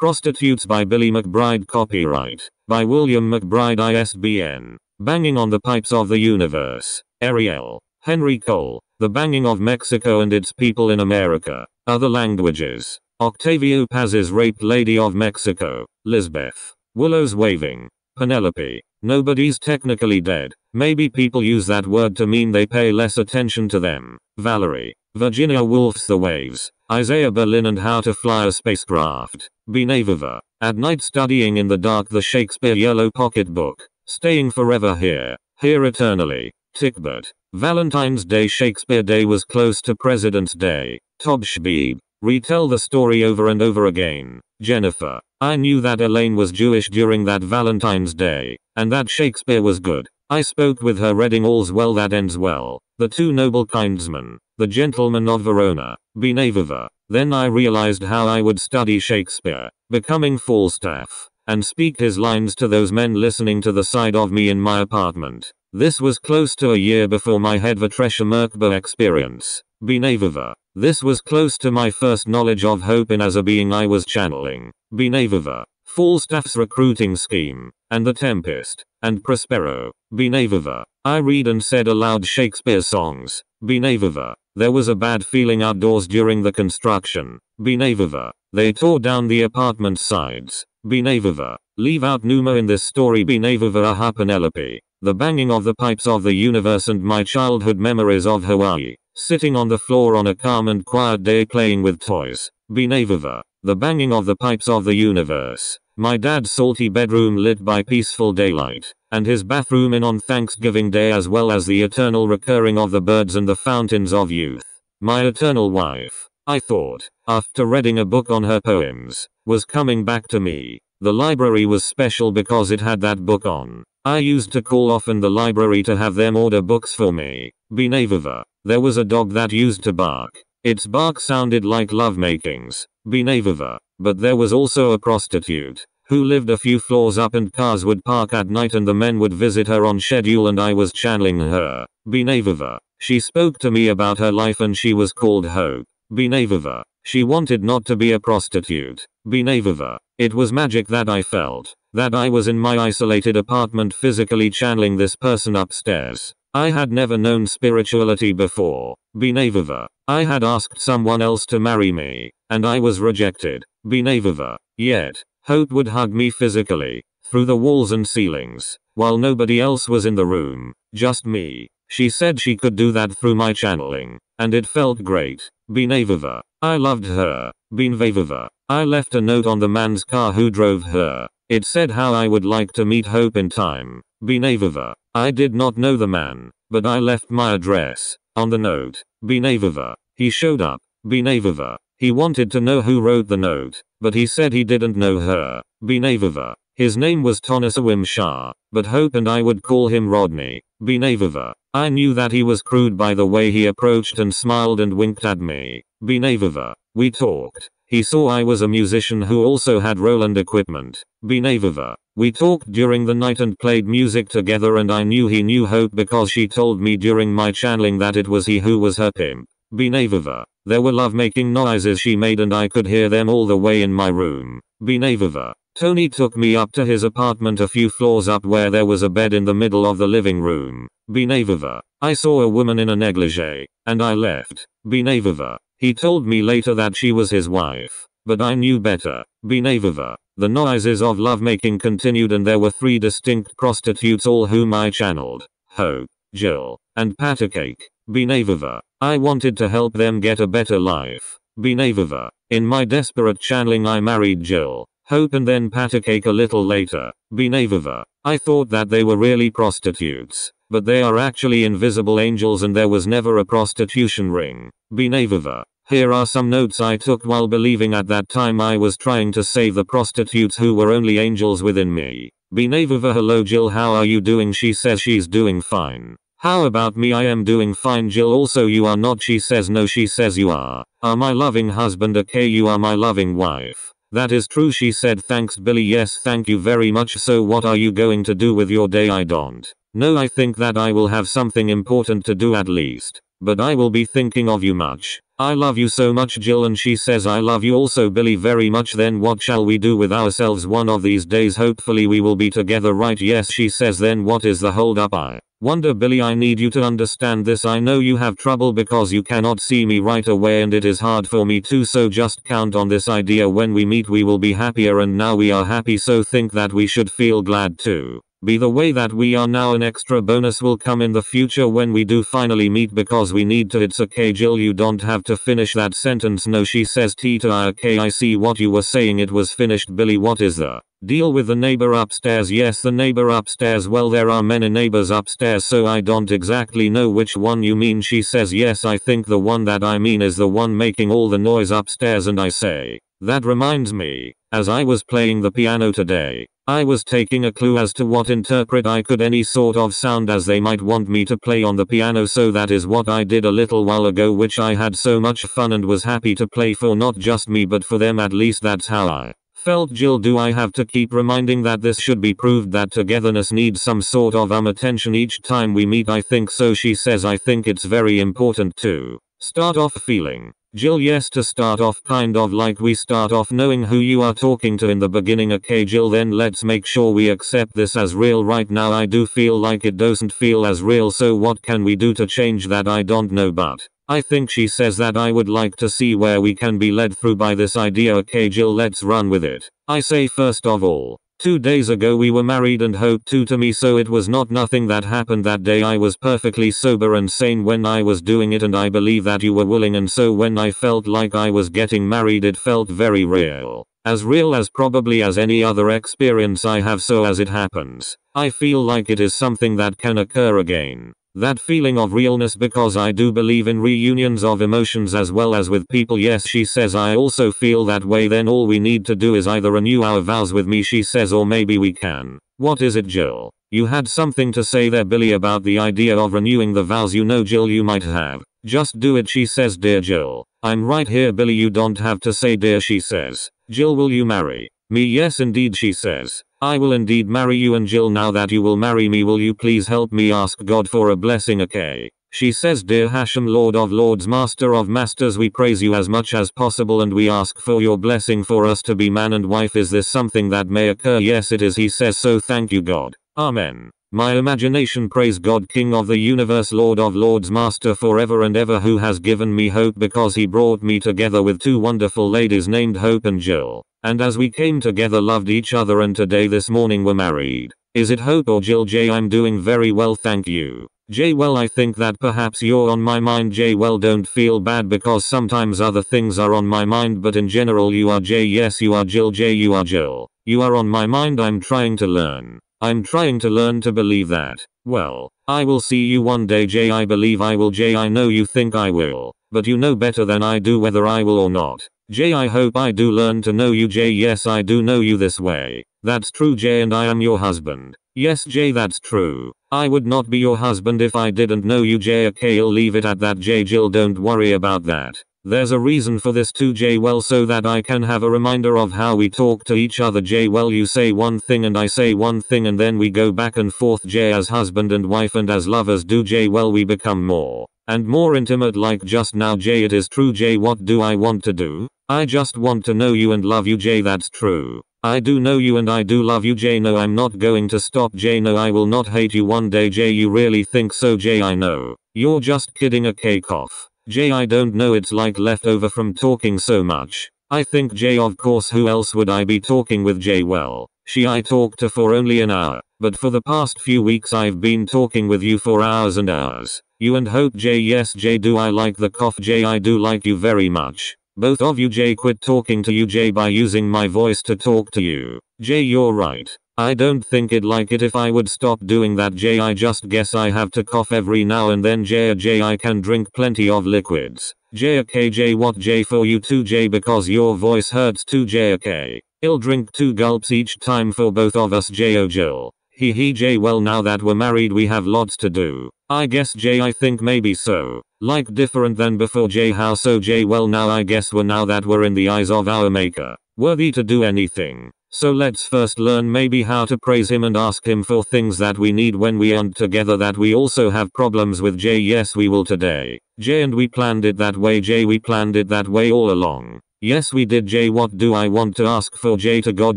Prostitutes by Billy McBride Copyright by William McBride ISBN. Banging on the Pipes of the Universe. Ariel. Henry Cole. The Banging of Mexico and Its People in America. Other Languages. Octavio Paz's Raped Lady of Mexico. Lisbeth. Willows Waving. Penelope. Nobody's technically dead. Maybe people use that word to mean they pay less attention to them. Valerie. Virginia Woolf's The Waves. Isaiah Berlin and How to Fly a Spacecraft. Benaviva. At night studying in the dark the Shakespeare Yellow Pocket Book. Staying forever here. Here eternally. Tickbert. Valentine's Day Shakespeare Day was close to President's Day. Tob Shbeeb. Retell the story over and over again. Jennifer. I knew that Elaine was Jewish during that Valentine's Day, and that Shakespeare was good. I spoke with her reading All's Well That Ends Well. The Two Noble Kinsmen. The Gentleman of Verona. Benaviva. Then I realized how I would study Shakespeare, becoming Falstaff, and speak his lines to those men listening to the side of me in my apartment. This was close to a year before my Hedvatresha Merkba experience. Benaviva. This was close to my first knowledge of hope in as a being I was channeling. Benaviva. Falstaff's recruiting scheme, and The Tempest, and Prospero. Benaviva. I read and said aloud Shakespeare songs. Benaviva. There was a bad feeling outdoors during the construction. Benaviva. They tore down the apartment sides. Benaviva. Leave out Numa in this story Benaviva aha Penelope. The banging of the pipes of the universe and my childhood memories of Hawaii. Sitting on the floor on a calm and quiet day playing with toys. Benaviva. The banging of the pipes of the universe. My dad's salty bedroom lit by peaceful daylight, and his bathroom in on Thanksgiving Day as well as the eternal recurring of the birds and the fountains of youth. My eternal wife, I thought, after reading a book on her poems, was coming back to me. The library was special because it had that book on. I used to call often the library to have them order books for me. Benaviva. There was a dog that used to bark. Its bark sounded like lovemakings. Benaviva. But there was also a prostitute who lived a few floors up and cars would park at night and the men would visit her on schedule and I was channeling her. Benaviva. She spoke to me about her life and she was called Hope. Benaviva. She wanted not to be a prostitute. Benaviva. It was magic that I felt. That I was in my isolated apartment physically channeling this person upstairs. I had never known spirituality before. Benaviva. I had asked someone else to marry me, and I was rejected. Benaviva. Yet, Hope would hug me physically, through the walls and ceilings, while nobody else was in the room, just me. She said she could do that through my channeling, and it felt great. Benaviva. I loved her. Benaviva. I left a note on the man's car who drove her. It said how I would like to meet Hope in time. Benaviva. I did not know the man, but I left my address on the note. Benaviva. He showed up. Benaviva. He wanted to know who wrote the note, but he said he didn't know her. Benaviva. His name was Tonasawim Shah, but Hope and I would call him Rodney. Benaviva. I knew that he was crude by the way he approached and smiled and winked at me. Benaviva. We talked. He saw I was a musician who also had Roland equipment. Benaviva. We talked during the night and played music together and I knew he knew Hope because she told me during my channeling that it was he who was her pimp. Benaviva. There were love-making noises she made and I could hear them all the way in my room. Benaviva. Tony took me up to his apartment a few floors up where there was a bed in the middle of the living room. Benaviva. I saw a woman in a negligee, and I left. Benaviva. He told me later that she was his wife. But I knew better. Benaviva. The noises of lovemaking continued and there were three distinct prostitutes all whom I channeled. Hope, Jill, and Patacake. Benaviva. I wanted to help them get a better life. Benaviva. In my desperate channeling I married Jill. Hope and then Patacake a little later. Benaviva. I thought that they were really prostitutes. But they are actually invisible angels and there was never a prostitution ring. Benaviva. Here are some notes I took while believing at that time I was trying to save the prostitutes who were only angels within me. Benaviva hello Jill how are you doing she says she's doing fine. How about me? I am doing fine Jill. Also you are not she says no she says you are. Are my loving husband? Okay you are my loving wife. That is true she said. Thanks Billy. Yes thank you very much. So what are you going to do with your day? I don't. No I think that I will have something important to do at least. But I will be thinking of you much. I love you so much Jill and she says I love you also Billy very much. Then what shall we do with ourselves one of these days? Hopefully we will be together right? Yes she says. Then what is the hold up I wonder Billy I need you to understand this. I know you have trouble because you cannot see me right away and it is hard for me too so just count on this idea. When we meet we will be happier and now we are happy so think that we should feel glad too be the way that we are now. An extra bonus will come in the future when we do finally meet because we need to. It's okay Jill you don't have to finish that sentence. No she says Tita okay I see what you were saying. It was finished Billy what is the deal with the neighbor upstairs. Yes the neighbor upstairs. Well there are many neighbors upstairs so I don't exactly know which one you mean. She says yes I think the one that I mean is the one making all the noise upstairs. And I say that reminds me as I was playing the piano today I was taking a clue as to what interpret I could any sort of sound as they might want me to play on the piano. So that is what I did a little while ago which I had so much fun and was happy to play for not just me but for them at least. That's how I felt Jill do I have to keep reminding that this should be proved that togetherness needs some sort of um attention each time we meet? I think so she says. I think it's very important to start off feeling. Jill yes to start off kind of like we start off knowing who you are talking to in the beginning. Okay Jill then let's make sure we accept this as real right now. I do feel like it doesn't feel as real so what can we do to change that? I don't know but I think she says that I would like to see where we can be led through by this idea. Okay Jill let's run with it. I say first of all, Two days ago we were married and hoped to to me so it was not nothing that happened that day I was perfectly sober and sane when I was doing it and I believe that you were willing and so when I felt like I was getting married it felt very real. As real as probably as any other experience I have so as it happens. I feel like it is something that can occur again. That feeling of realness because I do believe in reunions of emotions as well as with people yes she says I also feel that way then all we need to do is either renew our vows with me she says or maybe we can. What is it Jill? You had something to say there Billy about the idea of renewing the vows you know Jill you might have. Just do it she says dear Jill. I'm right here Billy you don't have to say dear she says. Jill will you marry me yes indeed she says. I will indeed marry you and Jill now that you will marry me will you please help me ask God for a blessing okay? She says dear Hashem Lord of Lords Master of Masters we praise you as much as possible and we ask for your blessing for us to be man and wife is this something that may occur yes it is he says so thank you God. Amen. My imagination praise God King of the universe Lord of Lords Master forever and ever who has given me hope because he brought me together with two wonderful ladies named Hope and Jill. And as we came together loved each other and today this morning were married. Is it Hope or Jill J I'm doing very well thank you. J well I think that perhaps you're on my mind J well don't feel bad because sometimes other things are on my mind but in general you are J yes you are Jill J you are Jill. You are on my mind I'm trying to learn. I'm trying to learn to believe that. Well, I will see you one day J I believe I will J I know you think I will. But you know better than I do whether I will or not. Jay I hope I do learn to know you Jay yes I do know you this way. That's true Jay and I am your husband. Yes Jay that's true. I would not be your husband if I didn't know you Jay okay I'll leave it at that Jay Jill don't worry about that. There's a reason for this too Jay well so that I can have a reminder of how we talk to each other Jay well you say one thing and I say one thing and then we go back and forth Jay as husband and wife and as lovers do Jay well we become more and more intimate like just now Jay it is true Jay what do I want to do? I just want to know you and love you Jay that's true. I do know you and I do love you Jay no I'm not going to stop Jay no I will not hate you one day Jay you really think so Jay I know. You're just kidding a cake off. Jay I don't know it's like leftover from talking so much. I think Jay of course who else would I be talking with Jay well. She I talked to for only an hour. But for the past few weeks I've been talking with you for hours and hours. You and Hope Jay yes Jay do I like the cough Jay I do like you very much. Both of you Jay quit talking to you Jay by using my voice to talk to you. Jay you're right. I don't think it like it if I would stop doing that Jay I just guess I have to cough every now and then Jay Jay I can drink plenty of liquids. Jay okay Jay what Jay for you too Jay because your voice hurts too Jay okay. I'll drink two gulps each time for both of us Jay oh Jill. He he Jay well now that we're married we have lots to do. I guess Jay I think maybe so. Like different than before Jay how so Jay well now I guess we're now that we're in the eyes of our maker. Worthy to do anything. So let's first learn maybe how to praise him and ask him for things that we need when we aren't together that we also have problems with J. Yes, we will today. J. And we planned it that way, J. We planned it that way all along. Yes, we did, J. What do I want to ask for, J. To God,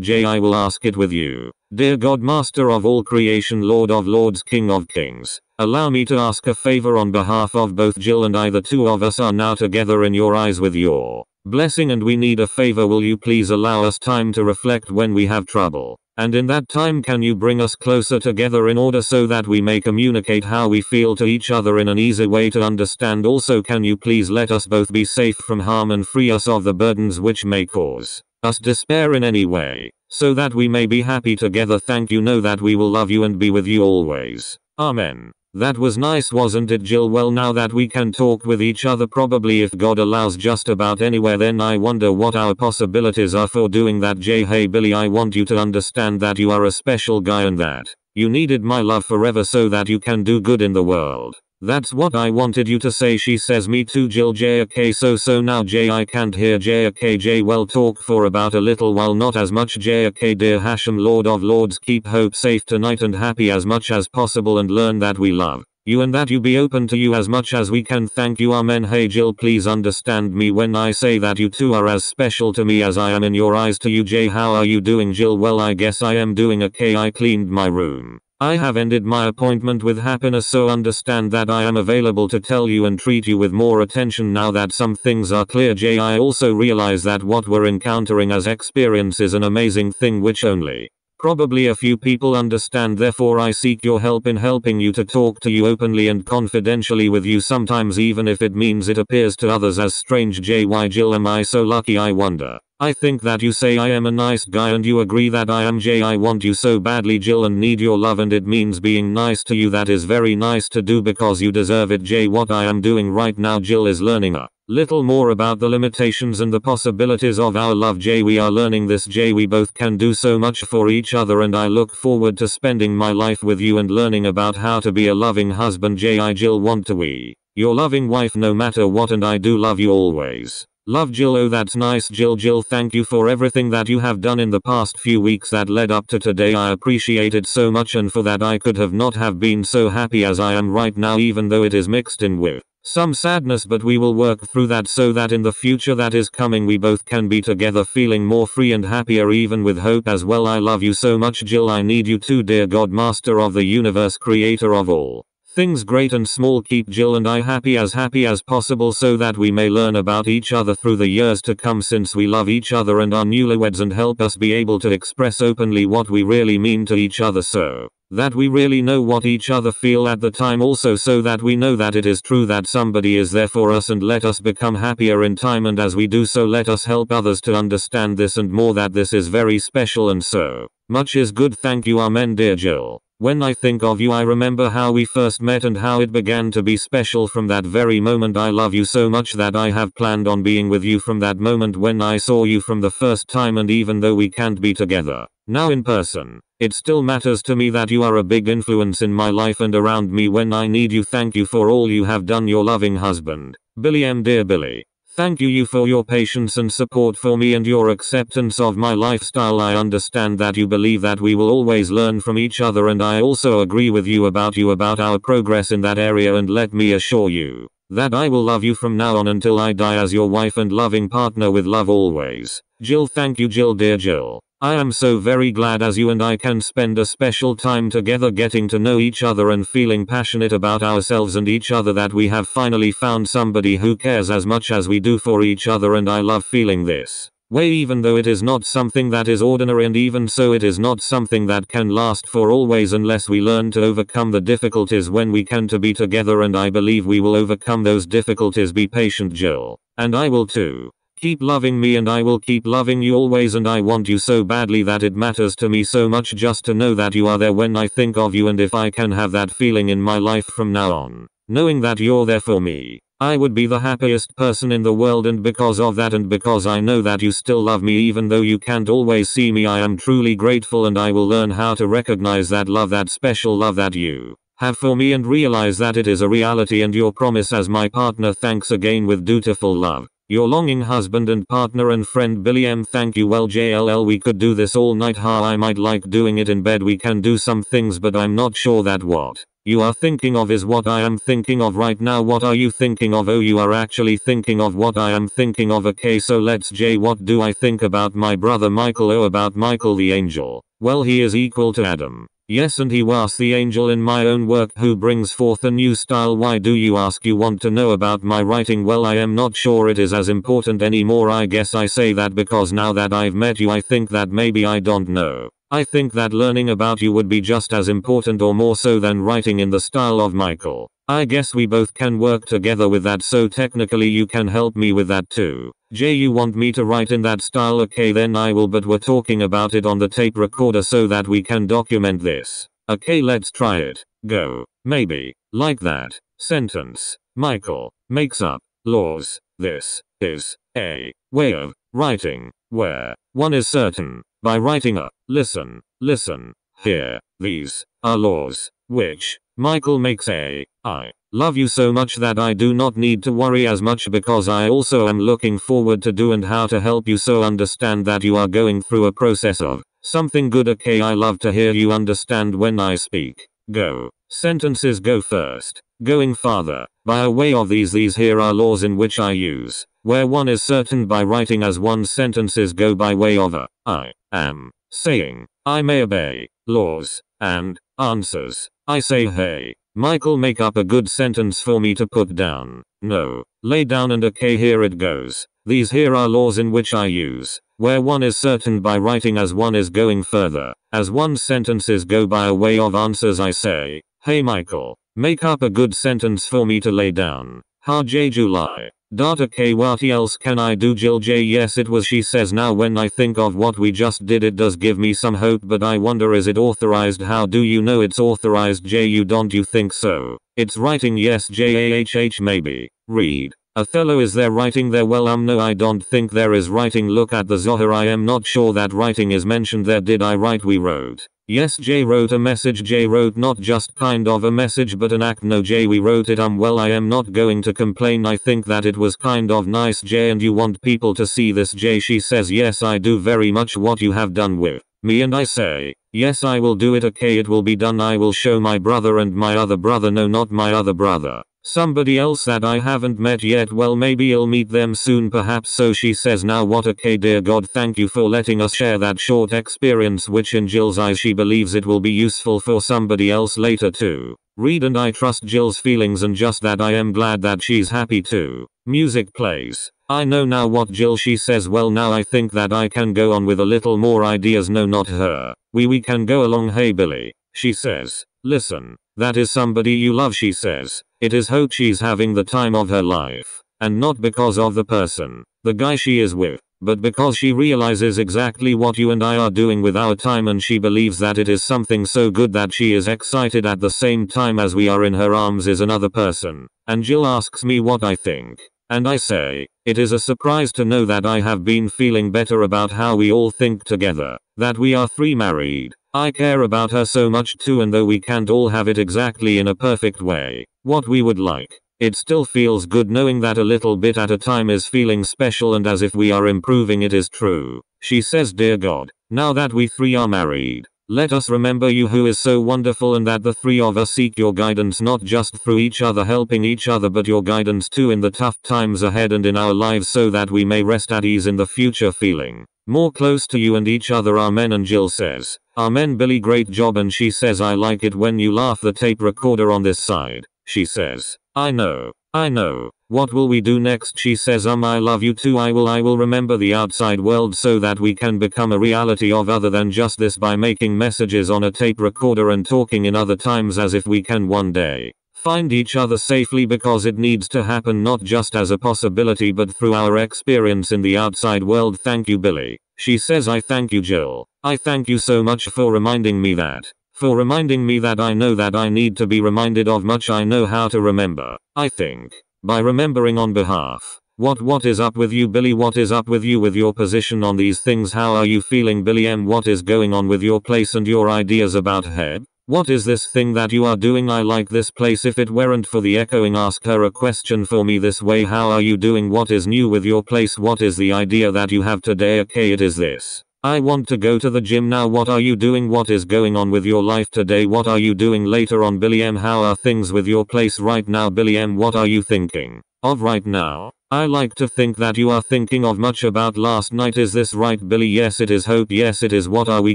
J. I will ask it with you. Dear God, Master of all creation, Lord of lords, King of kings. Allow me to ask a favor on behalf of both Jill and I. The two of us are now together in your eyes with your blessing, and we need a favor. Will you please allow us time to reflect when we have trouble? And in that time, can you bring us closer together in order so that we may communicate how we feel to each other in an easy way to understand? Also, can you please let us both be safe from harm and free us of the burdens which may cause us despair in any way, so that we may be happy together? Thank you. Know that we will love you and be with you always. Amen. That was nice wasn't it Jill well now that we can talk with each other probably if God allows just about anywhere then I wonder what our possibilities are for doing that Jay hey Billy I want you to understand that you are a special guy and that you needed my love forever so that you can do good in the world. That's what I wanted you to say she says. Me too Jill. JK so so. Now J I can't hear JK J well talk for about a little while. Not as much JK dear Hashem Lord of Lords. Keep hope safe tonight and happy as much as possible and learn that we love you and that you be open to you as much as we can. Thank you amen. Hey Jill please understand me when I say that you two are as special to me as I am in your eyes to you. Jay how are you doing Jill? Well I guess I am doing okay. I cleaned my room I have ended my appointment with happiness so understand that I am available to tell you and treat you with more attention now that some things are clear J. I also realize that what we're encountering as experience is an amazing thing which only probably a few people understand therefore I seek your help in helping you to talk to you openly and confidentially with you sometimes even if it means it appears to others as strange J. Why Jill am I so lucky I wonder. I think that you say I am a nice guy and you agree that I am Jay. I want you so badly, Jill, and need your love, and it means being nice to you. That is very nice to do because you deserve it, Jay. What I am doing right now, Jill, is learning a little more about the limitations and the possibilities of our love, Jay. We are learning this, Jay. We both can do so much for each other, and I look forward to spending my life with you and learning about how to be a loving husband, Jay. I, Jill, want to be your loving wife no matter what, and I do love you always. Love Jill oh that's nice Jill Jill thank you for everything that you have done in the past few weeks that led up to today I appreciate it so much and for that I could have not have been so happy as I am right now even though it is mixed in with some sadness but we will work through that so that in the future that is coming we both can be together feeling more free and happier even with hope as well I love you so much Jill I need you too dear God master of the universe creator of all. Things great and small keep Jill and I happy as happy as possible so that we may learn about each other through the years to come since we love each other and are newlyweds and help us be able to express openly what we really mean to each other so that we really know what each other feel at the time also so that we know that it is true that somebody is there for us and let us become happier in time and as we do so let us help others to understand this and more that this is very special and so much is good thank you amen dear Jill. When I think of you I remember how we first met and how it began to be special from that very moment I love you so much that I have planned on being with you from that moment when I saw you from the first time and even though we can't be together, now in person, it still matters to me that you are a big influence in my life and around me when I need you thank you for all you have done your loving husband, Billy M. Dear Billy. Thank you you for your patience and support for me and your acceptance of my lifestyle. I understand that you believe that we will always learn from each other and I also agree with you about you about our progress in that area and let me assure you that I will love you from now on until I die as your wife and loving partner with love always. Jill thank you Jill dear Jill. I am so very glad as you and I can spend a special time together getting to know each other and feeling passionate about ourselves and each other that we have finally found somebody who cares as much as we do for each other and I love feeling this way even though it is not something that is ordinary and even so it is not something that can last for always unless we learn to overcome the difficulties when we can to be together and I believe we will overcome those difficulties be patient Jill. And I will too. Keep loving me and I will keep loving you always and I want you so badly that it matters to me so much just to know that you are there when I think of you and if I can have that feeling in my life from now on. Knowing that you're there for me. I would be the happiest person in the world and because of that and because I know that you still love me even though you can't always see me I am truly grateful and I will learn how to recognize that love that special love that you have for me and realize that it is a reality and your promise as my partner thanks again with dutiful love. Your longing husband and partner and friend Billy M. Thank you. Well JLL we could do this all night. Ha I might like doing it in bed. We can do some things but I'm not sure that what you are thinking of is what I am thinking of right now. What are you thinking of? Oh you are actually thinking of what I am thinking of. Okay so let's J what do I think about my brother Michael? Oh about Michael the angel. Well he is equal to Adam Yes and he was the angel in my own work who brings forth a new style. Why do you ask? You want to know about my writing? Well I am not sure it is as important anymore. I guess I say that because now that I've met you I think that maybe I don't know. I think that learning about you would be just as important or more so than writing in the style of Michael. I guess we both can work together with that so technically you can help me with that too. Jay you want me to write in that style okay then I will but we're talking about it on the tape recorder so that we can document this. Okay let's try it. Go. Maybe. Like that. Sentence. Michael. Makes up. Laws. This. Is. A. Way of. Writing. Where. One is certain. By writing a. Listen. Listen. Here. These. Are laws. Which. Michael makes a. I love you so much that I do not need to worry as much because I also am looking forward to do and how to help you so understand that you are going through a process of something good okay I love to hear you understand when I speak. Go. Sentences go first. Going farther. By way of these these here are laws in which I use. Where one is certain by writing as one sentences go by way of a I am saying I may obey laws and answers. I say hey, Michael make up a good sentence for me to put down. No, lay down and okay here it goes. These here are laws in which I use, where one is certain by writing as one is going further. As one sentences go by a way of answers I say, hey Michael, make up a good sentence for me to lay down. Ha J July. Data K what else can I do Jill J yes it was she says now when I think of what we just did it does give me some hope but I wonder is it authorized how do you know it's authorized J you don't you think so? It's writing yes JAHH maybe. Read. Othello is there writing there well um no I don't think there is writing look at the Zohar I am not sure that writing is mentioned there did I write we wrote. Yes Jay wrote a message. Jay wrote not just kind of a message but an act. No Jay we wrote it. Um well I am not going to complain. I think that it was kind of nice Jay and you want people to see this. Jay she says yes I do very much what you have done with me. And I say yes I will do it. Okay it will be done. I will show my brother and my other brother. No not my other brother Somebody else that I haven't met yet well maybe I'll meet them soon perhaps so she says now what okay dear god thank you for letting us share that short experience which in Jill's eyes she believes it will be useful for somebody else later too. Read and I trust Jill's feelings and just that I am glad that she's happy too. Music plays. I know now what Jill she says well now I think that I can go on with a little more ideas no not her. We we can go along hey Billy. She says. Listen. That is somebody you love she says. It is hope she's having the time of her life. And not because of the person, the guy she is with, but because she realizes exactly what you and I are doing with our time and she believes that it is something so good that she is excited at the same time as we are in her arms is another person. And Jill asks me what I think. And I say, it is a surprise to know that I have been feeling better about how we all think together, that we are three married. I care about her so much too and though we can't all have it exactly in a perfect way, what we would like. It still feels good knowing that a little bit at a time is feeling special and as if we are improving it is true. She says dear God, now that we three are married, let us remember you who is so wonderful and that the three of us seek your guidance not just through each other helping each other but your guidance too in the tough times ahead and in our lives so that we may rest at ease in the future feeling more close to you and each other amen and Jill says, amen Billy great job and she says I like it when you laugh the tape recorder on this side. She says, I know, I know. What will we do next? She says, um, I love you too. I will, I will remember the outside world so that we can become a reality of other than just this by making messages on a tape recorder and talking in other times as if we can one day find each other safely because it needs to happen not just as a possibility but through our experience in the outside world. Thank you, Billy. She says, I thank you, Jill. I thank you so much for reminding me that. For reminding me that I know that I need to be reminded of much I know how to remember. I think. By remembering on behalf. What what is up with you Billy what is up with you with your position on these things how are you feeling Billy M what is going on with your place and your ideas about head? What is this thing that you are doing? I like this place. If it weren't for the echoing, ask her a question for me this way. How are you doing? What is new with your place? What is the idea that you have today? Okay, it is this. I want to go to the gym now. What are you doing? What is going on with your life today? What are you doing later on? Billy M. How are things with your place right now? Billy M. What are you thinking of right now? I like to think that you are thinking of much about last night. Is this right, Billy? Yes, it is. Hope, yes, it is. What are we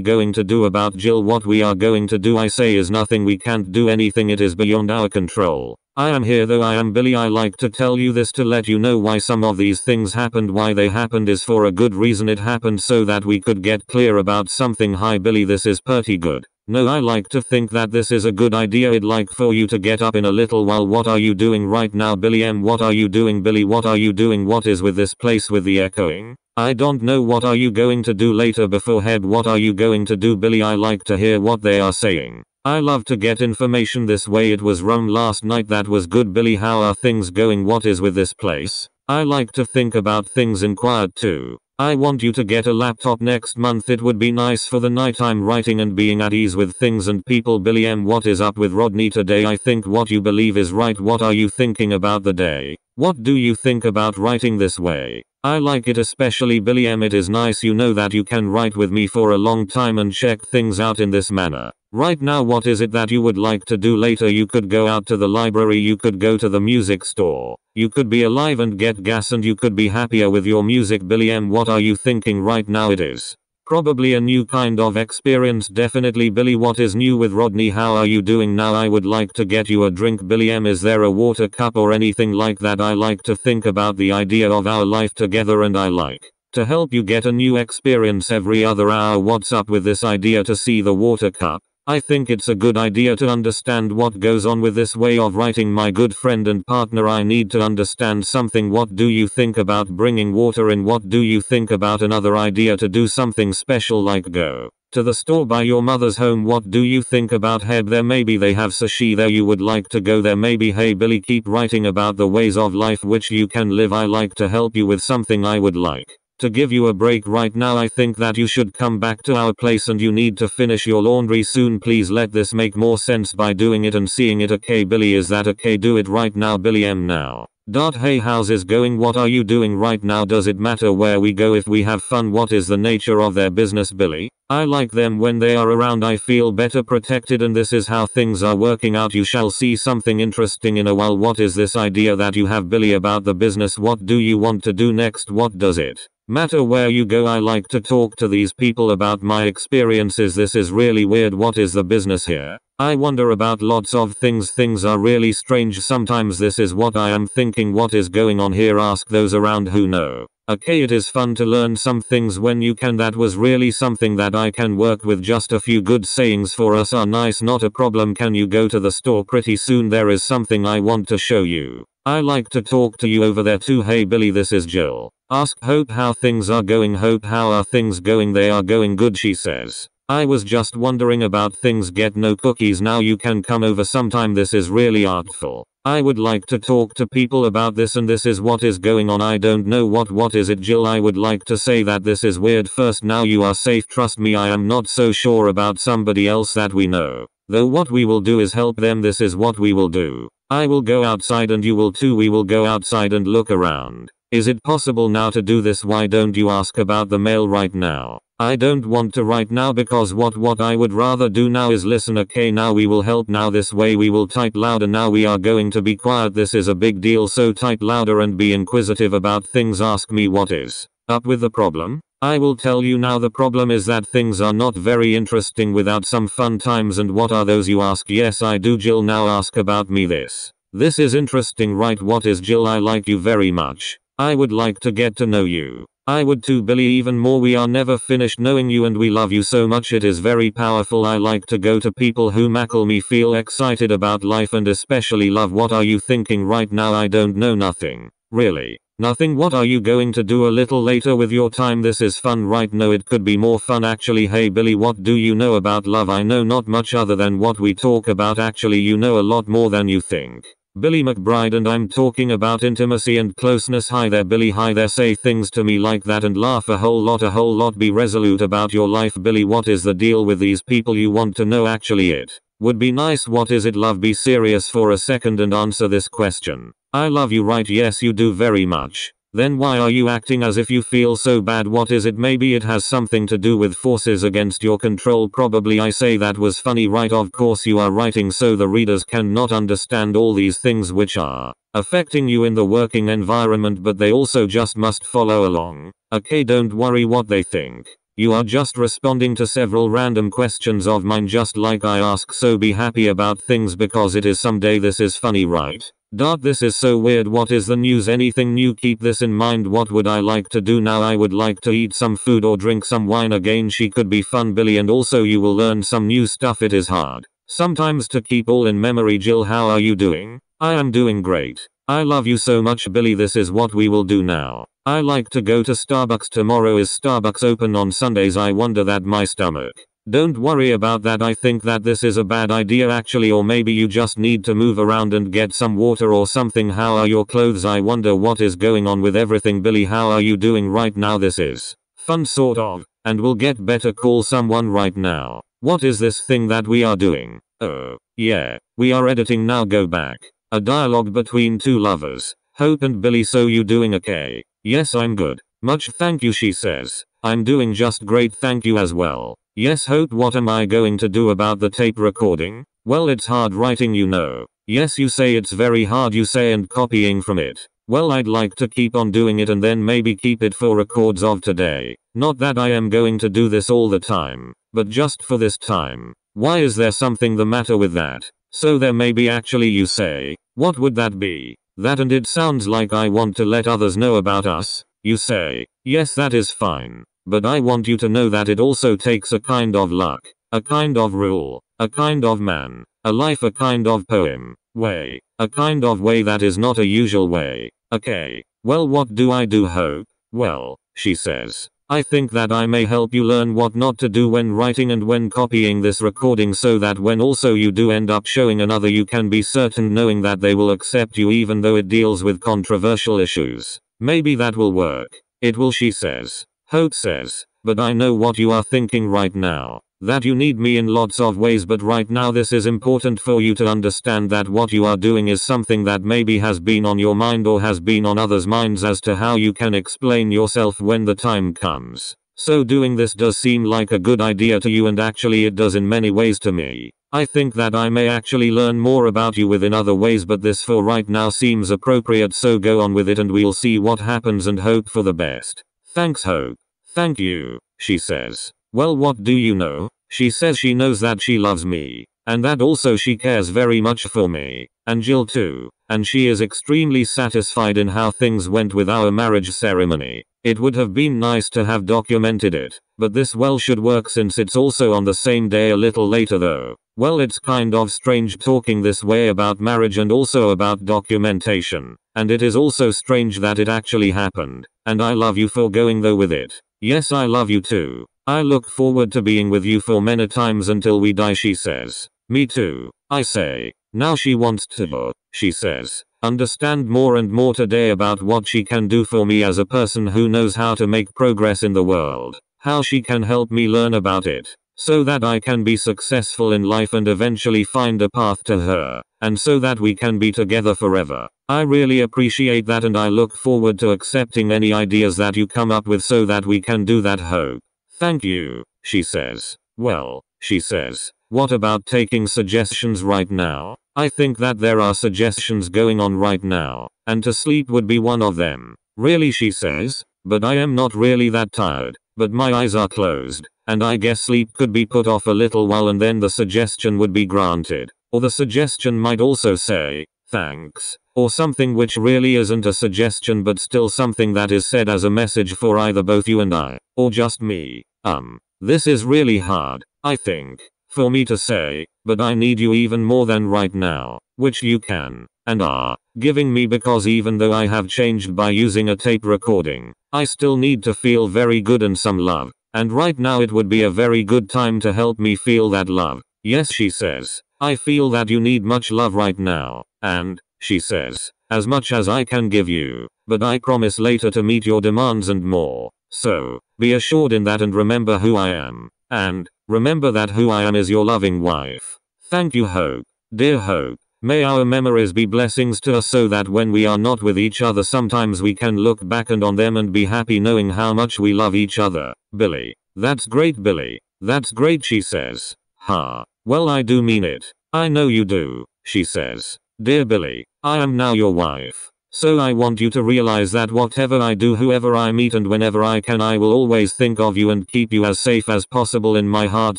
going to do about Jill? What we are going to do, I say, is nothing. We can't do anything. It is beyond our control. I am here though I am Billy. I like to tell you this to let you know why some of these things happened. Why they happened is for a good reason. It happened so that we could get clear about something. Hi, Billy, this is pretty good. No, I like to think that this is a good idea. I'd like for you to get up in a little while. What are you doing right now, Billy M? What are you doing, Billy? What are you doing? What is with this place with the echoing? I don't know. What are you going to do later before head? What are you going to do, Billy? I like to hear what they are saying. I love to get information this way. It was rum last night. That was good, Billy. How are things going? What is with this place? I like to think about things inquired too. I want you to get a laptop next month. It would be nice for the nighttime writing and being at ease with things and people. Billy M. What is up with Rodney today? I think what you believe is right. What are you thinking about the day? What do you think about writing this way? I like it especially Billy M. It is nice you know that you can write with me for a long time and check things out in this manner. Right now what is it that you would like to do later? You could go out to the library you could go to the music store. You could be alive and get gas and you could be happier with your music Billy M what are you thinking right now? It is. Probably a new kind of experience definitely. Billy what is new with Rodney? How are you doing now? I would like to get you a drink Billy. M is there a water cup or anything like that? I like to think about the idea of our life together and I like to help you get a new experience every other hour. What's up with this idea to see the water cup I think it's a good idea to understand what goes on with this way of writing my good friend and partner. I need to understand something. What do you think about bringing water in? What do you think about another idea to do something special like go to the store by your mother's home? What do you think about Heb there maybe they have sushi there you would like to go there. Maybe hey Billy keep writing about the ways of life which you can live. I like to help you with something I would like to give you a break right now I think that you should come back to our place and you need to finish your laundry soon. Please let this make more sense by doing it and seeing it okay. Billy is that okay? Do it right now Billy M. Now. Dot hey how's it going? What are you doing right now? Does it matter where we go if we have fun? What is the nature of their business Billy? I like them when they are around. I feel better protected and this is how things are working out. You shall see something interesting in a while. What is this idea that you have Billy about the business? What do you want to do next? What does it? Matter where you go I like to talk to these people about my experiences. This is really weird. What is the business here? I wonder about lots of things. Things are really strange sometimes. This is what I am thinking. What is going on here? Ask those around who know. Okay it is fun to learn some things when you can. That was really something that I can work with. Just a few good sayings for us are nice. Not a problem. Can you go to the store pretty soon? There is something I want to show you. I like to talk to you over there too. Hey Billy this is Jill. Ask Hope how things are going. Hope how are things going? They are going good, she says. I was just wondering about things. Get no cookies now. You can come over sometime. This is really artful. I would like to talk to people about this and this is what is going on. I don't know what what is it Jill. I would like to say that this is weird first. Now you are safe. Trust me. I am not so sure about somebody else that we know. Though what we will do is help them. This is what we will do. I will go outside and you will too. We will go outside and look around. Is it possible now to do this? Why don't you ask about the mail right now? I don't want to right now because what what I would rather do now is listen. Okay now we will help. Now this way we will type louder. Now we are going to be quiet. This is a big deal. So type louder and be inquisitive about things. Ask me what is up with the problem? I will tell you now the problem is that things are not very interesting without some fun times. And what are those you ask? Yes I do Jill. Now ask about me this. This is interesting right? What is Jill? I like you very much. I would like to get to know you. I would too Billy even more. We are never finished knowing you and we love you so much. It is very powerful. I like to go to people who mackle me feel excited about life and especially love. What are you thinking right now? I don't know nothing. Really. Nothing. What are you going to do a little later with your time? This is fun right no it could be more fun actually. Hey Billy what do you know about love? I know not much other than what we talk about. Actually you know a lot more than you think. Billy McBride and I'm talking about intimacy and closeness. Hi there Billy. Hi there. Say things to me like that and laugh a whole lot a whole lot. Be resolute about your life Billy. What is the deal with these people? You want to know actually it Would be nice. What is it love? Be serious for a second and answer this question. I love you right? Yes you do very much. Then why are you acting as if you feel so bad what is it maybe it has something to do with forces against your control probably I say that was funny right of course you are writing so the readers cannot understand all these things which are affecting you in the working environment but they also just must follow along. Okay don't worry what they think. You are just responding to several random questions of mine just like I ask so be happy about things because it is someday this is funny right? Dot this is so weird what is the news anything new keep this in mind what would I like to do now I would like to eat some food or drink some wine again she could be fun Billy and also you will learn some new stuff it is hard. Sometimes to keep all in memory Jill how are you doing? I am doing great. I love you so much Billy this is what we will do now. I like to go to Starbucks tomorrow is Starbucks open on Sundays I wonder that my stomach. Don't worry about that I think that this is a bad idea actually or maybe you just need to move around and get some water or something how are your clothes I wonder what is going on with everything Billy how are you doing right now this is fun sort of and we'll get better call someone right now. What is this thing that we are doing? Oh, yeah, we are editing now go back. A dialogue between two lovers. Hope and Billy so you doing okay? Yes I'm good. Much thank you she says. I'm doing just great thank you as well. Yes Hope what am I going to do about the tape recording? Well it's hard writing you know. Yes you say it's very hard you say and copying from it. Well I'd like to keep on doing it and then maybe keep it for records of today. Not that I am going to do this all the time. But just for this time. Why is there something the matter with that? So there may be actually you say. What would that be? That and it sounds like I want to let others know about us. You say. Yes that is fine. But I want you to know that it also takes a kind of luck, a kind of rule, a kind of man, a life, a kind of poem, way, a kind of way that is not a usual way. Okay, well, what do I do, Hope? Well, she says, I think that I may help you learn what not to do when writing and when copying this recording so that when also you do end up showing another, you can be certain knowing that they will accept you even though it deals with controversial issues. Maybe that will work. It will, she says. Hope says, but I know what you are thinking right now. That you need me in lots of ways but right now this is important for you to understand that what you are doing is something that maybe has been on your mind or has been on others' minds as to how you can explain yourself when the time comes. So doing this does seem like a good idea to you and actually it does in many ways to me. I think that I may actually learn more about you within other ways but this for right now seems appropriate so go on with it and we'll see what happens and hope for the best. Thanks Hope. Thank you, she says. Well what do you know? She says she knows that she loves me. And that also she cares very much for me. And Jill too. And she is extremely satisfied in how things went with our marriage ceremony. It would have been nice to have documented it. But this well should work since it's also on the same day a little later though. Well it's kind of strange talking this way about marriage and also about documentation. And it is also strange that it actually happened. And I love you for going though with it. Yes, I love you too. I look forward to being with you for many times until we die, she says. Me too. I say. Now she wants to, she says, understand more and more today about what she can do for me as a person who knows how to make progress in the world. How she can help me learn about it so that I can be successful in life and eventually find a path to her, and so that we can be together forever. I really appreciate that and I look forward to accepting any ideas that you come up with so that we can do that hope. Thank you, she says. Well, she says, what about taking suggestions right now? I think that there are suggestions going on right now, and to sleep would be one of them. Really, she says, but I am not really that tired, but my eyes are closed, and I guess sleep could be put off a little while and then the suggestion would be granted. Or the suggestion might also say, thanks. Or something which really isn't a suggestion but still something that is said as a message for either both you and I, or just me. Um, this is really hard, I think, for me to say, but I need you even more than right now, which you can, and are, giving me because even though I have changed by using a tape recording, I still need to feel very good and some love. And right now it would be a very good time to help me feel that love. Yes, she says. I feel that you need much love right now. And, she says, as much as I can give you, but I promise later to meet your demands and more. So, be assured in that and remember who I am. And, remember that who I am is your loving wife. Thank you, Hope. Dear Hope. May our memories be blessings to us so that when we are not with each other sometimes we can look back and on them and be happy knowing how much we love each other. Billy. That's great Billy. That's great she says. Ha. Well I do mean it. I know you do, she says. Dear Billy, I am now your wife. So I want you to realize that whatever I do whoever I meet and whenever I can I will always think of you and keep you as safe as possible in my heart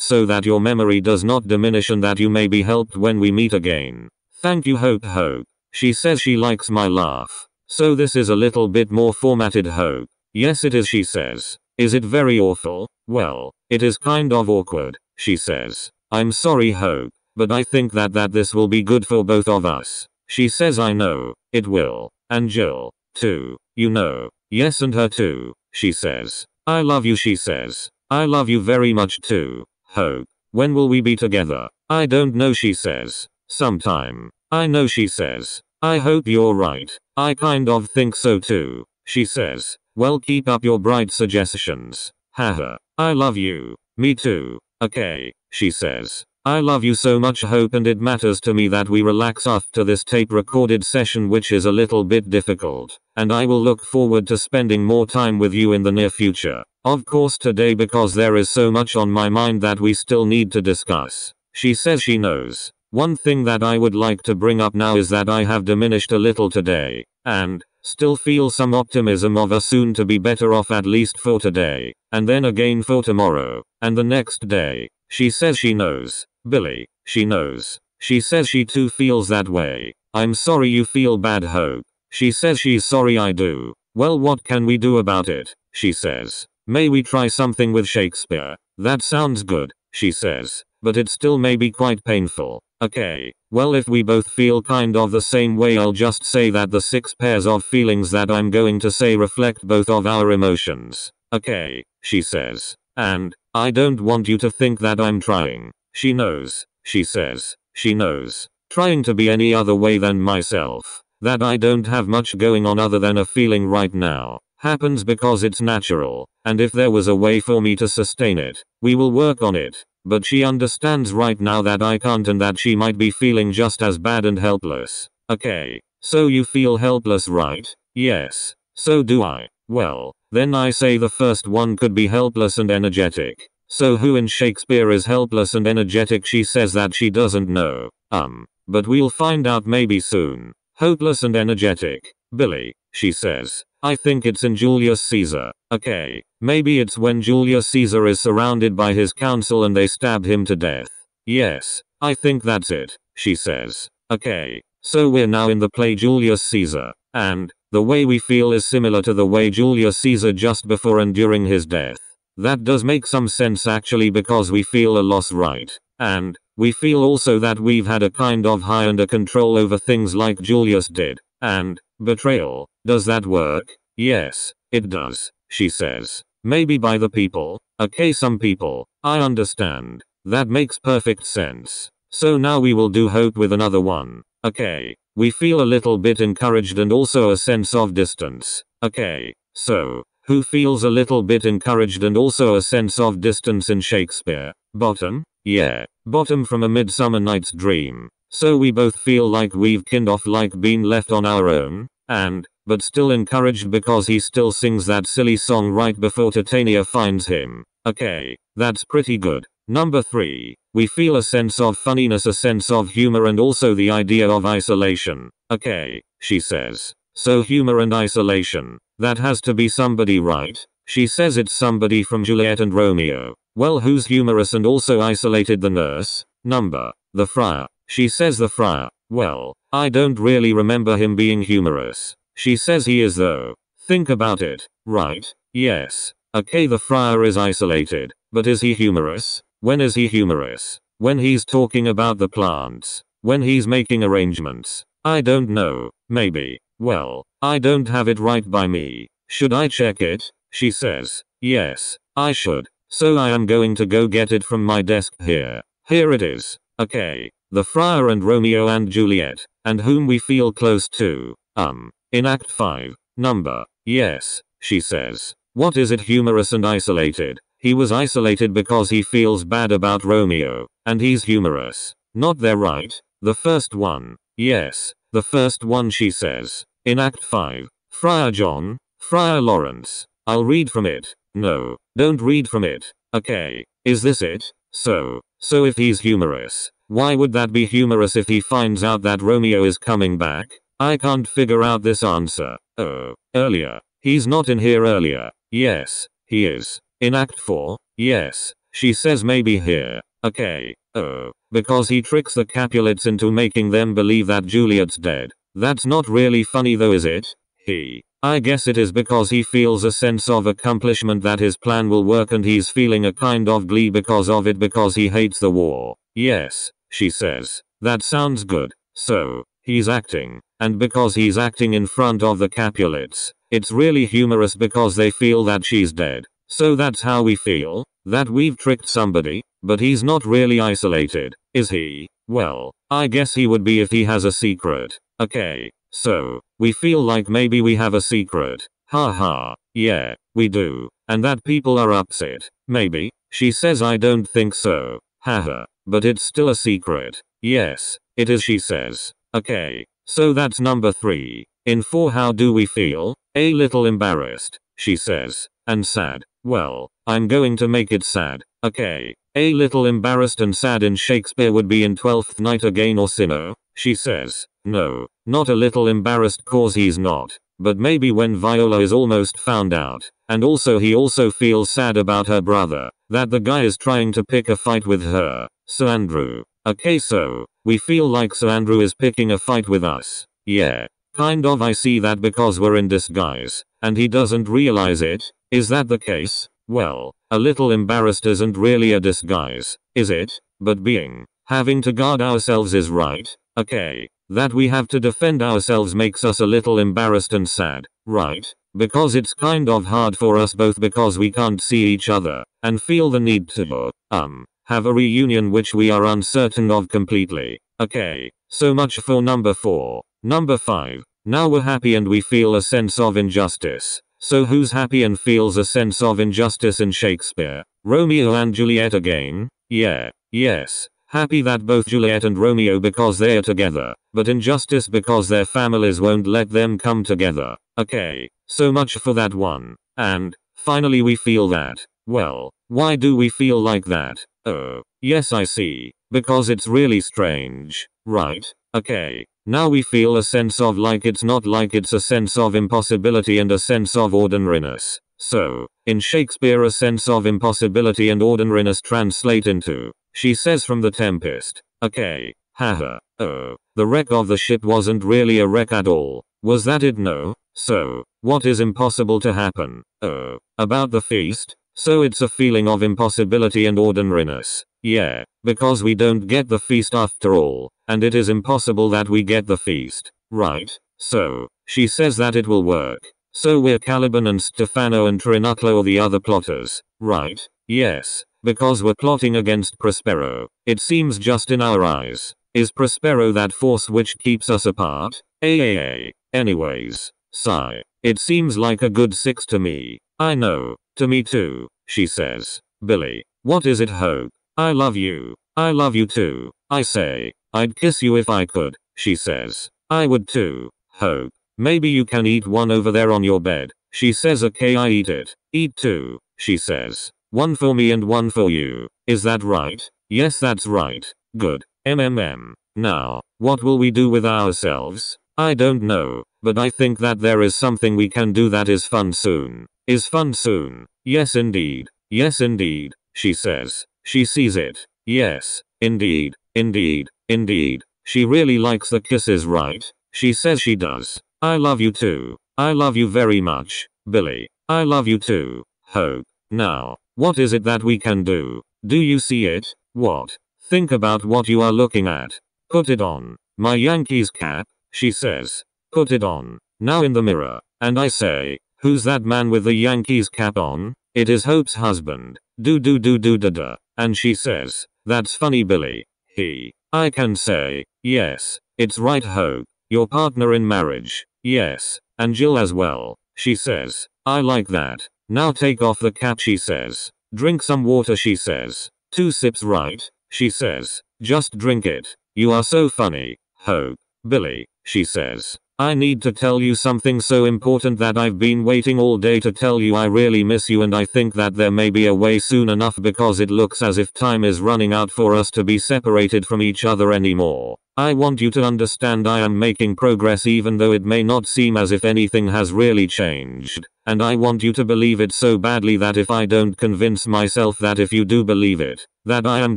so that your memory does not diminish and that you may be helped when we meet again. Thank you Hope Hope. She says she likes my laugh. So this is a little bit more formatted Hope. Yes it is she says. Is it very awful? Well, it is kind of awkward, she says. I'm sorry Hope, but I think that that this will be good for both of us. She says I know, it will. And Jill, too. You know. Yes and her too, she says. I love you she says. I love you very much too. Hope. When will we be together? I don't know she says. Sometime. I know she says. I hope you're right. I kind of think so too. She says. Well keep up your bright suggestions. Haha. I love you. Me too. Okay. She says. I love you so much hope and it matters to me that we relax after this tape recorded session which is a little bit difficult. And I will look forward to spending more time with you in the near future. Of course today because there is so much on my mind that we still need to discuss. She says she knows. One thing that I would like to bring up now is that I have diminished a little today, and still feel some optimism of us soon to be better off at least for today, and then again for tomorrow, and the next day. She says she knows. Billy, she knows. She says she too feels that way. I'm sorry you feel bad hope. She says she's sorry I do. Well what can we do about it? She says. May we try something with Shakespeare? That sounds good, she says. But it still may be quite painful. Okay, well if we both feel kind of the same way I'll just say that the six pairs of feelings that I'm going to say reflect both of our emotions. Okay, she says. And, I don't want you to think that I'm trying. She knows, she says, she knows. Trying to be any other way than myself. That I don't have much going on other than a feeling right now. Happens because it's natural, and if there was a way for me to sustain it, we will work on it. But she understands right now that I can't and that she might be feeling just as bad and helpless. Okay. So you feel helpless right? Yes. So do I. Well, then I say the first one could be helpless and energetic. So who in Shakespeare is helpless and energetic she says that she doesn't know. Um. But we'll find out maybe soon. Hopeless and energetic. Billy, she says. I think it's in Julius Caesar. Okay, maybe it's when Julius Caesar is surrounded by his council and they stab him to death. Yes, I think that's it, she says. Okay, so we're now in the play Julius Caesar, and the way we feel is similar to the way Julius Caesar just before and during his death. That does make some sense actually because we feel a loss right, and we feel also that we've had a kind of high under control over things like Julius did, and betrayal. Does that work? Yes, it does, she says. Maybe by the people. Okay, some people. I understand. That makes perfect sense. So now we will do hope with another one. Okay. We feel a little bit encouraged and also a sense of distance. Okay. So, who feels a little bit encouraged and also a sense of distance in Shakespeare? Bottom? Yeah. Bottom from A Midsummer Night's Dream. So we both feel like we've kind of like been left on our own, and, but still encouraged because he still sings that silly song right before Titania finds him. Okay, that's pretty good. Number 3. We feel a sense of funniness, a sense of humor, and also the idea of isolation. Okay, she says. So, humor and isolation. That has to be somebody, right? She says it's somebody from Juliet and Romeo. Well, who's humorous and also isolated the nurse? Number. The friar. She says the friar. Well, I don't really remember him being humorous. She says he is though. Think about it. Right. Yes. Okay, the friar is isolated. But is he humorous? When is he humorous? When he's talking about the plants. When he's making arrangements. I don't know. Maybe. Well, I don't have it right by me. Should I check it? She says. Yes, I should. So I am going to go get it from my desk here. Here it is. Okay. The friar and Romeo and Juliet, and whom we feel close to. Um, in Act 5, number, yes, she says. What is it humorous and isolated? He was isolated because he feels bad about Romeo, and he's humorous. Not there right? The first one. Yes. The first one she says. In Act 5. Friar John. Friar Lawrence. I'll read from it. No. Don't read from it. Okay. Is this it? So. So if he's humorous. Why would that be humorous if he finds out that Romeo is coming back? I can't figure out this answer. Oh. Earlier. He's not in here earlier. Yes. He is. In Act 4. Yes. She says maybe here. Okay. Oh. Because he tricks the Capulets into making them believe that Juliet's dead. That's not really funny though is it? He. I guess it is because he feels a sense of accomplishment that his plan will work and he's feeling a kind of glee because of it because he hates the war. Yes, she says. That sounds good. So, he's acting. And because he's acting in front of the Capulets, it's really humorous because they feel that she's dead. So that's how we feel, that we've tricked somebody, but he's not really isolated, is he? Well, I guess he would be if he has a secret. Okay, so, we feel like maybe we have a secret. Ha ha, yeah, we do. And that people are upset. Maybe, she says I don't think so. Haha, but it's still a secret. Yes, it is she says. Okay, so that's number 3. In 4 how do we feel? A little embarrassed, she says, and sad. Well, I'm going to make it sad. Okay. A little embarrassed and sad in Shakespeare would be in Twelfth Night again or Sinner, she says. No, not a little embarrassed cause he's not. But maybe when Viola is almost found out. And also he also feels sad about her brother. That the guy is trying to pick a fight with her. Sir Andrew. Okay so, we feel like Sir Andrew is picking a fight with us. Yeah. Kind of I see that because we're in disguise. And he doesn't realize it. Is that the case? Well, a little embarrassed isn't really a disguise, is it? But being, having to guard ourselves is right. Okay. That we have to defend ourselves makes us a little embarrassed and sad, right? Because it's kind of hard for us both because we can't see each other, and feel the need to, um, have a reunion which we are uncertain of completely. Okay. So much for number 4. Number 5. Now we're happy and we feel a sense of injustice. So who's happy and feels a sense of injustice in Shakespeare? Romeo and Juliet again? Yeah. Yes. Happy that both Juliet and Romeo because they're together, but injustice because their families won't let them come together. Okay. So much for that one. And, finally we feel that. Well, why do we feel like that? Oh, yes I see. Because it's really strange. Right? Okay. Now we feel a sense of like it's not like it's a sense of impossibility and a sense of ordinariness. So, in Shakespeare a sense of impossibility and ordinariness translate into, she says from the Tempest. Okay, haha, oh, the wreck of the ship wasn't really a wreck at all. Was that it no? So, what is impossible to happen? Oh, about the feast? So it's a feeling of impossibility and ordinariness. Yeah, because we don't get the feast after all, and it is impossible that we get the feast. Right? So, she says that it will work. So we're Caliban and Stephano and Trinculo or the other plotters. Right? Yes. Because we're plotting against Prospero. It seems just in our eyes. Is Prospero that force which keeps us apart? AAA. Anyways. Sigh. It seems like a good six to me. I know. To me too, she says. Billy. What is it hope? I love you. I love you too. I say. I'd kiss you if I could, she says. I would too. Hope. Maybe you can eat one over there on your bed. She says okay I eat it. Eat two, she says. One for me and one for you. Is that right? Yes that's right. Good. MMM. Now, what will we do with ourselves? I don't know, but I think that there is something we can do that is fun soon. Is fun soon. Yes indeed. Yes indeed, she says. She sees it. Yes, indeed, indeed, indeed. She really likes the kisses right? She says she does. I love you too. I love you very much, Billy. I love you too. Hope. Now, what is it that we can do? Do you see it? What? Think about what you are looking at. Put it on. My Yankees cap, she says. Put it on. Now in the mirror. And I say, who's that man with the Yankees cap on? It is Hope's husband. Do do do do da da. And she says, That's funny, Billy. He. I can say, Yes. It's right, Hope. Your partner in marriage. Yes. And Jill as well. She says, I like that. Now take off the cap, she says. Drink some water, she says. Two sips, right? She says. Just drink it. You are so funny. Hope. Billy, she says. I need to tell you something so important that I've been waiting all day to tell you I really miss you and I think that there may be a way soon enough because it looks as if time is running out for us to be separated from each other anymore. I want you to understand I am making progress even though it may not seem as if anything has really changed. And I want you to believe it so badly that if I don't convince myself that if you do believe it, that I am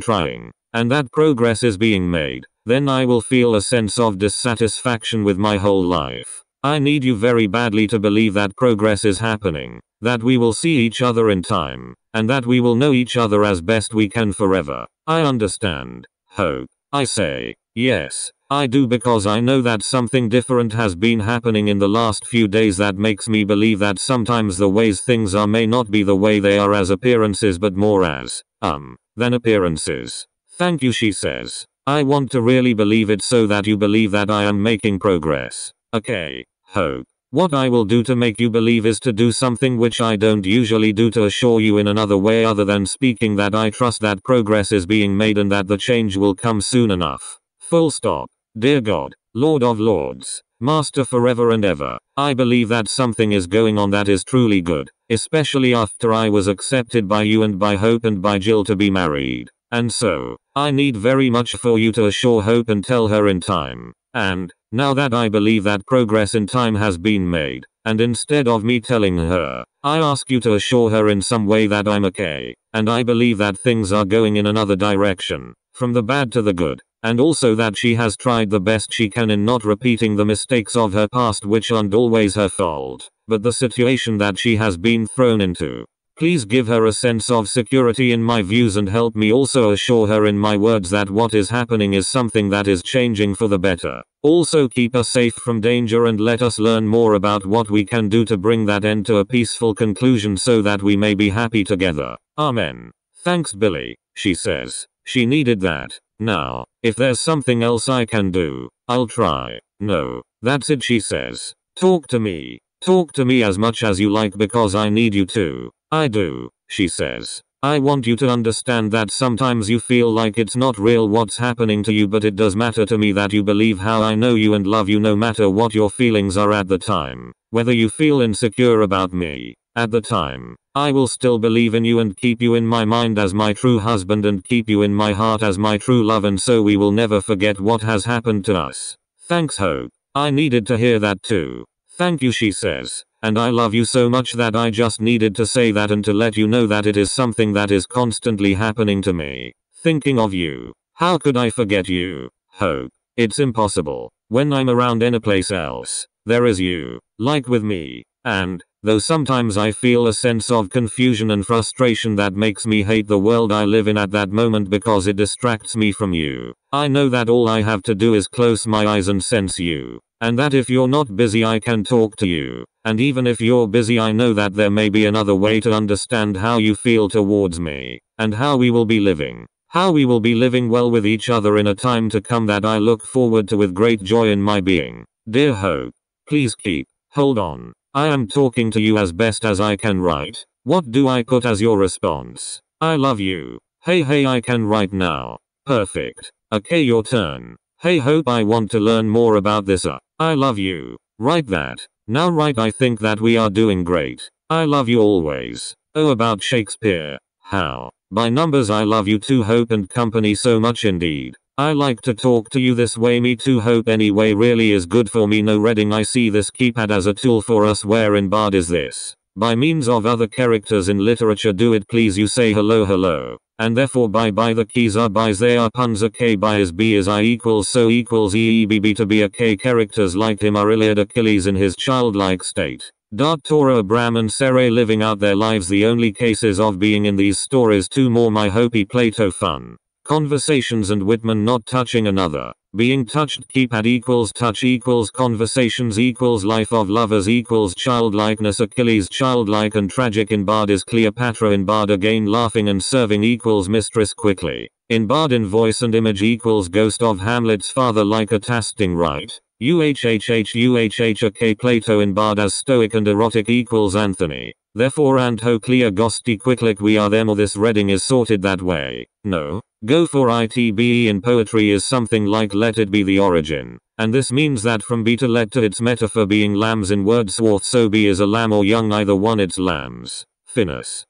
trying, and that progress is being made, then I will feel a sense of dissatisfaction with my whole life. I need you very badly to believe that progress is happening, that we will see each other in time, and that we will know each other as best we can forever. I understand. Hope. I say, yes, I do because I know that something different has been happening in the last few days that makes me believe that sometimes the ways things are may not be the way they are as appearances but more as, um, than appearances. Thank you, she says. I want to really believe it so that you believe that I am making progress. Okay, hope. What I will do to make you believe is to do something which I don't usually do to assure you in another way other than speaking that I trust that progress is being made and that the change will come soon enough. Full stop. Dear God, Lord of Lords, Master forever and ever, I believe that something is going on that is truly good, especially after I was accepted by you and by Hope and by Jill to be married. And so, I need very much for you to assure Hope and tell her in time. And, now that I believe that progress in time has been made, and instead of me telling her, I ask you to assure her in some way that I'm okay, and I believe that things are going in another direction, from the bad to the good, and also that she has tried the best she can in not repeating the mistakes of her past which aren't always her fault, but the situation that she has been thrown into. Please give her a sense of security in my views and help me also assure her in my words that what is happening is something that is changing for the better. Also keep us safe from danger and let us learn more about what we can do to bring that end to a peaceful conclusion so that we may be happy together. Amen. Thanks Billy, she says. She needed that. Now, if there's something else I can do, I'll try. No, that's it she says. Talk to me. Talk to me as much as you like because I need you to. I do, she says. I want you to understand that sometimes you feel like it's not real what's happening to you, but it does matter to me that you believe how I know you and love you no matter what your feelings are at the time. Whether you feel insecure about me, at the time, I will still believe in you and keep you in my mind as my true husband and keep you in my heart as my true love, and so we will never forget what has happened to us. Thanks, Hope. I needed to hear that too. Thank you, she says. And I love you so much that I just needed to say that and to let you know that it is something that is constantly happening to me. Thinking of you. How could I forget you? Hope. It's impossible. When I'm around anyplace else, there is you. Like with me. And, though sometimes I feel a sense of confusion and frustration that makes me hate the world I live in at that moment because it distracts me from you, I know that all I have to do is close my eyes and sense you. And that if you're not busy I can talk to you. And even if you're busy I know that there may be another way to understand how you feel towards me. And how we will be living. How we will be living well with each other in a time to come that I look forward to with great joy in my being. Dear Hope. Please keep. Hold on. I am talking to you as best as I can write. What do I put as your response? I love you. Hey hey I can write now. Perfect. Okay your turn. Hey hope I want to learn more about this uh. I love you. Write that. Now write I think that we are doing great. I love you always. Oh about Shakespeare. How? By numbers I love you too Hope and company so much indeed. I like to talk to you this way me too hope anyway really is good for me no reading I see this keypad as a tool for us where in bard is this. By means of other characters in literature do it please you say hello hello. And therefore by by the keys are bys they are puns a k by is b is i equals so equals e e b b to be a k characters like him are Iliad Achilles in his childlike state. Dart Torah Abram and Sarai living out their lives the only cases of being in these stories two more my hopey Plato fun. Conversations and Whitman not touching another. Being touched keypad equals touch equals conversations equals life of lovers equals childlikeness Achilles childlike and tragic in bard is Cleopatra in bard again laughing and serving equals mistress quickly. In bard in voice and image equals ghost of Hamlet's father like a tasting right. UHHH UHH K Plato in bard as stoic and erotic equals Antony. Therefore and ho clear ghosty quicklick we are them or this reading is sorted that way. No. Go for ITBE in poetry is something like let it be the origin. And this means that from be to let to its metaphor being lambs in Wordsworth so be is a lamb or young either one its lambs. Finis.